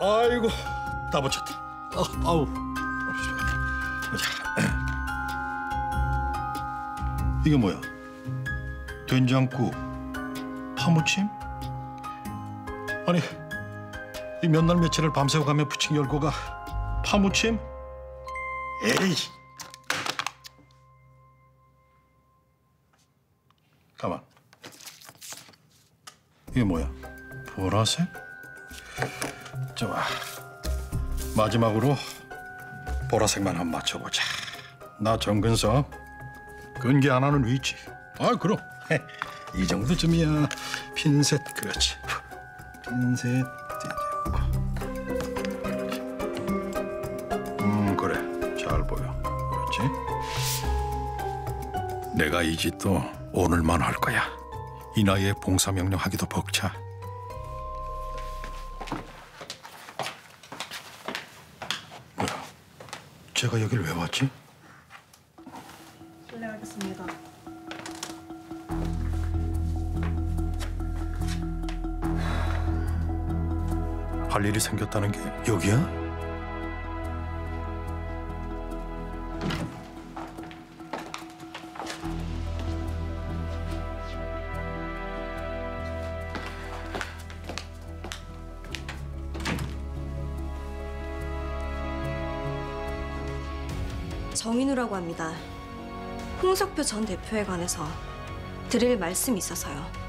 아이고 다 붙였다. 아, 아우. 자, 이게 뭐야? 된장국, 파무침? 아니 이 몇 날 며칠을 밤새고 가며 부침 열고가 파무침? 에이. 가만. 이게 뭐야? 보라색? 좋아. 마지막으로 보라색만 한번 맞춰보자. 나 정근석 근기 안 하는 위치. 아 그럼 이 정도쯤이야. 핀셋 그렇지. 핀셋 음 그래 잘 보여. 그렇지. 내가 이 짓도 오늘만 할 거야. 이 나이에 봉사 명령 하기도 벅차. 제가 여길 왜 왔지? 실례하겠습니다. 할 일이 생겼다는 게 여기야? 정인우라고 합니다. 홍석표 전 대표에 관해서 드릴 말씀이 있어서요.